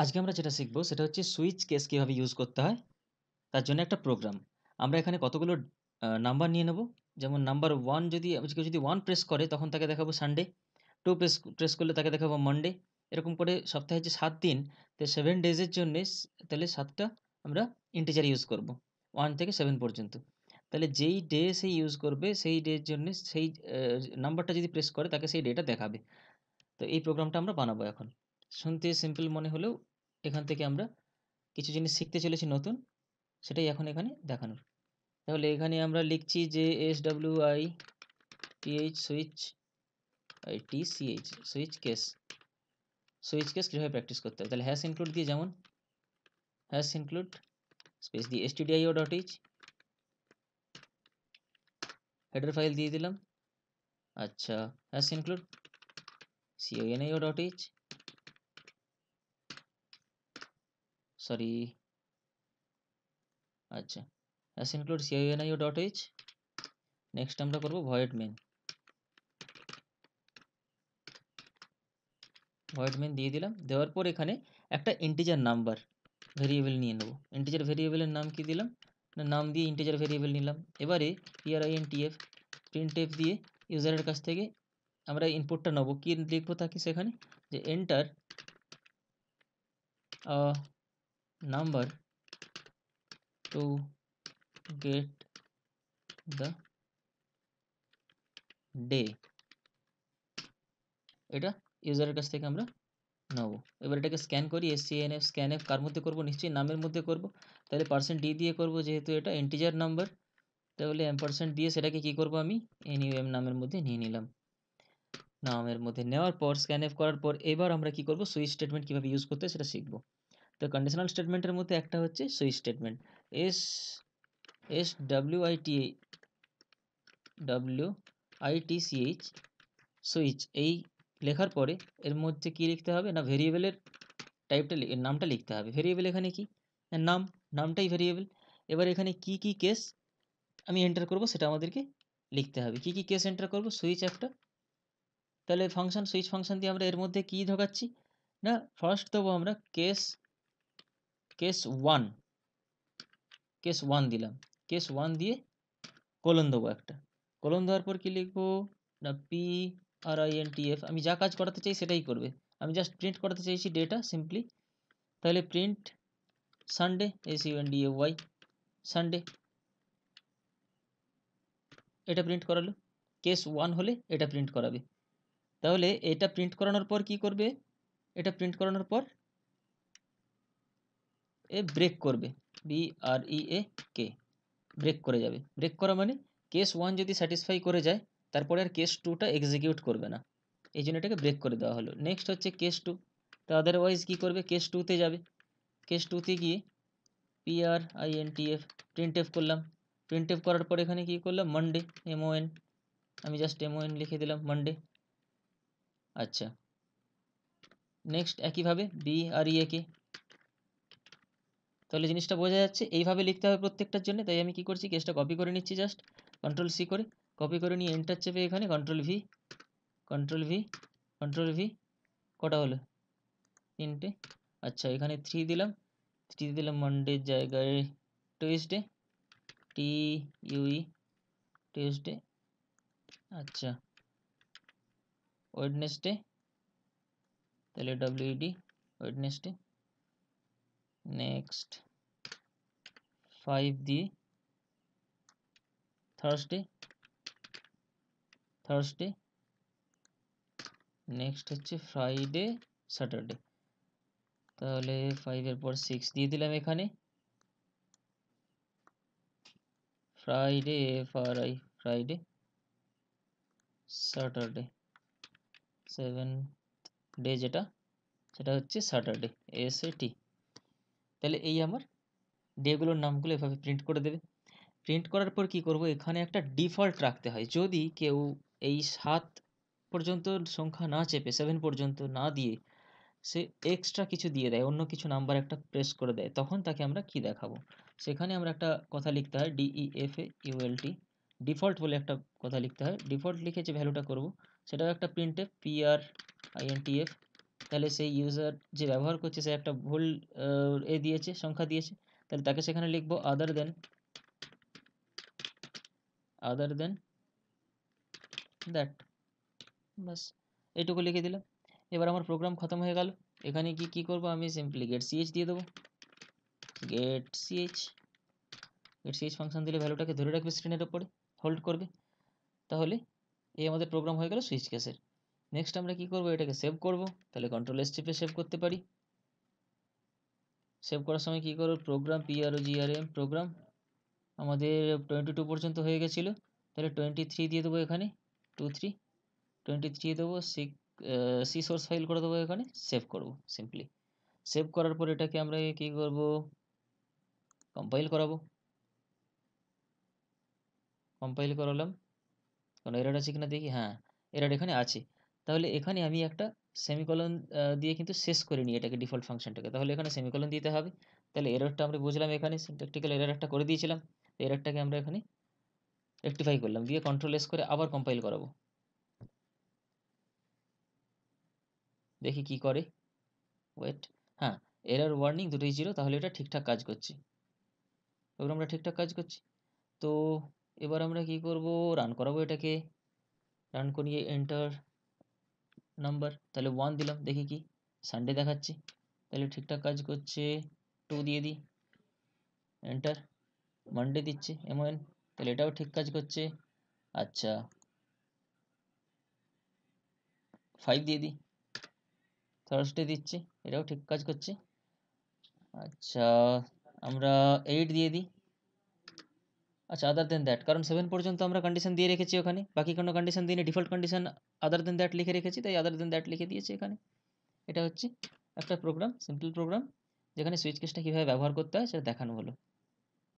আজকে আমরা যেটা শিখব সেটা হচ্ছে সুইচ কেস কীভাবে ইউজ করতে হয়, তার জন্য একটা প্রোগ্রাম আমরা এখানে কতগুলো নাম্বার নিয়ে নেব। যেমন নাম্বার ওয়ান যদি, কেউ যদি ওয়ান প্রেস করে, তখন তাকে দেখাবো সানডে টু প্রেস প্রেস করলে তাকে দেখাবো মানডে এরকম করে সপ্তাহে যে সাত দিন। তো সেভেন ডেজের জন্যে তাহলে সাতটা আমরা ইন্টিজার ইউজ করব। ওয়ান থেকে সেভেন পর্যন্ত। তাহলে যেই ডে সে ইউজ করবে, সেই ডের জন্য সেই নাম্বারটা যদি প্রেস করে, তাকে সেই ডেটা দেখাবে। তো এই প্রোগ্রামটা আমরা বানাবো এখন। শুনতে সিম্পল মনে হলেও এখান থেকে আমরা কিছু জিনিস শিখতে চলেছি নতুন, সেটাই এখন এখানে দেখানোর। তাহলে এখানে আমরা লিখছি যে S W I T H switch I T C H switch case switch case কীভাবে প্র্যাকটিস করতে হবে? তাহলে হ্যাশ ইনক্লুড দিয়ে যেমন হ্যাশ ইনক্লুড স্পেস দিয়ে S T D I O dot H header file দিয়ে দিলাম। আচ্ছা hash include C O N I O dot H sorry আচ্ছা hash include C I N I O dot H next আমরা করব void main void main দিয়ে দিলাম, দেওয়ার পর এখানে একটা ইন্টিজার নাম্বার ভেরিয়েবল নিয়ে নেব। ইন্টিজার ভেরিয়েবলের নাম কি দিলাম? নাম দিয়ে ইন্টিজার ভেরিয়েবল নিলাম। এবারে পিআরআইএনটিএফ প্রিন্ট এফ দিয়ে ইউজারের কাছ থেকে আমরা ইনপুটটা নেব। কি লিখব তাকে সেখানে? যে enter number to get the day. এটা ইউজারের কাছ থেকে আমরা নেব। এবার এটাকে স্ক্যান করি এস সি এন কার মধ্যে করব? নিশ্চয়ই নামের মধ্যে করব। তাহলে পার্সেন্ট ডি দিয়ে করব, যেহেতু এটা ইন্টিজার নাম্বার তাহলে এম পার্সেন্ট দিয়ে সেটাকে কি করব আমি? এন ইউ এম নামের মধ্যে নিয়ে নিলাম। নামের মধ্যে নেওয়ার পর স্ক্যান করার পর, এবার আমরা কি করব? সুইচ স্টেটমেন্ট কীভাবে ইউজ করতে সেটা শিখব। তো কন্ডিশনাল স্টেটমেন্টের মধ্যে একটা হচ্ছে switch statement S S W I T W I T C H switch এই লেখার পরে এর মধ্যে কি লিখতে হবে? না ভেরিয়েবলের টাইপটা নামটা লিখতে হবে। ভেরিয়েবল এখানে কি? নাম, নামটাই ভেরিয়েবল এবার এখানে কি কি কেস আমি এন্টার করব সেটা আমাদেরকে লিখতে হবে। কি কি কেস এন্টার করব? সুইচ একটা। তাহলে ফাংশন সুইচ ফাংশন দিয়ে আমরা এর মধ্যে কি ঢোকাচ্ছি না ফার্স্ট দেবো আমরা case case one case one দিলাম। কেস ওয়ান দিয়ে কলন দেবো একটা। কলন দেওয়ার পর কি লিখব? না P R I N T F আমি যা কাজ করাতে চাই সেটাই করবে। আমি জাস্ট প্রিন্ট করাতে চাইছি ডেটা সিম্পলি তাহলে print Sunday S U N D A Y Sunday এটা প্রিন্ট করালো। কেস ওয়ান হলে এটা প্রিন্ট করাবে। তাহলে এটা প্রিন্ট করানোর পর কি করবে? এটা প্রিন্ট করানোর পর এ ব্রেক করবে। B R E A K break করে যাবে। ব্রেক করা মানে কেস ওয়ান যদি স্যাটিসফাই করে যায়, তারপরে আর কেস টুটা এক্সিকিউট করবে না। এই জন্য এটাকে ব্রেক করে দেওয়া হলো। নেক্সট হচ্ছে কেস টু তো আদারওয়াইজ কী করবে? কেস টুতে যাবে। কেস টুতে গিয়ে P R I N T F print F করলাম। প্রিন্ট এফ করার পর এখানে কী করলাম? মানডে এমও এন আমি জাস্ট এমও এন লিখে দিলাম মানডে আচ্ছা। নেক্সট একইভাবে বি আর ই এ কে তাহলে জিনিসটা বোঝা যাচ্ছে, এইভাবে লিখতে হবে প্রত্যেকটার জন্য। তাই আমি কি করছি কেসটা কপি করে নিচ্ছি জাস্ট কন্ট্রোল সি করে কপি করে নিয়ে এন্টার চেপে এখানে control V control V control V কটা হলো? তিনটে। আচ্ছা এখানে থ্রি দিলাম। থ্রি দিলাম মানডের জায়গায় Tuesday T U E Tuesday আচ্ছা। ওয়েডনেসডে তাহলে W D Wednesday next five দিয়ে থার্সডে থার্সডে নেক্সট হচ্ছে ফ্রাইডে স্যাটারডে তাহলে ফাইভের পর সিক্স দিয়ে দিলাম এখানে। Friday F R I Friday Saturday seven day যেটা, সেটা হচ্ছে স্যাটারডে এস এ টি তাহলে এই আমার ডেগুলোর নামগুলো এভাবে প্রিন্ট করে দেবে। প্রিন্ট করার পর কি করব? এখানে একটা ডিফল্ট রাখতে হয়। যদি কেউ এই সাত পর্যন্ত সংখ্যা না চেপে সেভেন পর্যন্ত না দিয়ে সে এক্সট্রা কিছু দিয়ে দেয়, অন্য কিছু নাম্বার একটা প্রেস করে দেয়, তখন তাকে আমরা কি দেখাবো? সেখানে আমরা একটা কথা লিখতে হয় D E F A U L T default বলে একটা কথা লিখতে হয়। ডিফল্ট লিখে যে ভ্যালুটা করব, সেটাও একটা প্রিন্টে এফ পি আর আইএনটিএফ তাহলে সেই ইউজার যে ব্যবহার করছে সে একটা ভুল এ দিয়েছে, সংখ্যা দিয়েছে। তাহলে তাকে সেখানে লিখব আদার দেন আদার দেন দ্যাট বাস এইটুকু লিখে দিলাম। এবার আমার প্রোগ্রাম খতম হয়ে গেল। এখানে কি কি করব আমি? সিম্পলি গেট সিএইচ দিয়ে দেবো। Get C H get C H function দিলে ভ্যালুটাকে ধরে রাখবে স্ক্রিনের ওপরে হোল্ড করবে। তাহলে এই আমাদের প্রোগ্রাম হয়ে গেল সুইচ কেসের নেক্সট আমরা কি করব? এটাকে সেভ করব। তাহলে কন্ট্রোল এস টিপে সেভ করতে পারি। সেভ করার সময় কি করব? Program P R O G R M program আমাদের টোয়েন্টি টু পর্যন্ত হয়ে গেছিল। তাহলে টোয়েন্টি থ্রি দিয়ে দেবো এখানে। টু থ্রি টোয়েন্টি থ্রি দেবো সিক সি সোর্স ফাইল করে দেবো এখানে। সেভ করব সিম্পলি সেভ করার পর এটাকে আমরা কি করব? কম্পাইল করাবো। কম্পাইল করালাম। কারণ এরার আছে কিনা দেখি? হ্যাঁ এরার এখানে আছে। তাহলে এখানে আমি একটা সেমিকলন দিয়ে কিন্তু শেষ করে নিই এটাকে ডিফল্ট ফাংশনটাকে তাহলে এখানে সেমিকলন দিতে হবে। তাহলে এররটা আমরা বুঝলাম এখানে সিনট্যাকটিক্যাল এরর একটা করে দিয়েছিলাম। এররটাকে আমরা এখানে রেক্টিফাই করলাম। দিয়ে কন্ট্রোল এস করে আবার কম্পাইল করাবো। দেখি কি করে। ওয়েট হ্যাঁ এরর ওয়ার্নিং দুটোই জিরো তাহলে এটা ঠিকঠাক কাজ করছে। প্রোগ্রামটা ঠিকঠাক কাজ করছে। তো এবার আমরা কি করব? রান করাবো এটাকে। রান করিয়ে এন্টার নাম্বার তাহলে ওয়ান দিলাম, দেখি কি? সানডে দেখাচ্ছে। তাহলে ঠিকঠাক কাজ করছে টু দিয়ে দিই। এন্টার মানডে দিচ্ছে এমন তাহলে এটাও ঠিক কাজ করছে। আচ্ছা ফাইভ দিয়ে দিই। থার্সডে দিচ্ছে, এটাও ঠিক কাজ করছে। আচ্ছা আমরা এইট দিয়ে দিই। আচ্ছা আদার দেন দ্যাট কারণ সেভেন পর্যন্ত আমরা কন্ডিশন দিয়ে রেখেছি ওখানে। বাকি কোনো কন্ডিশন দিইনি default condition other than that লিখে রেখেছি, তাই আদার দেন দ্যাট লিখে দিয়েছি এখানে। এটা হচ্ছে একটা প্রোগ্রাম সিম্পল প্রোগ্রাম যেখানে সুইচ কেসটা কীভাবে ব্যবহার করতে হয় সেটা দেখানো হলো।